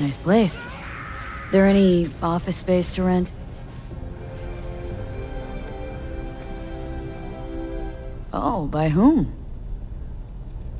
Nice place. There any office space to rent? Oh, by whom?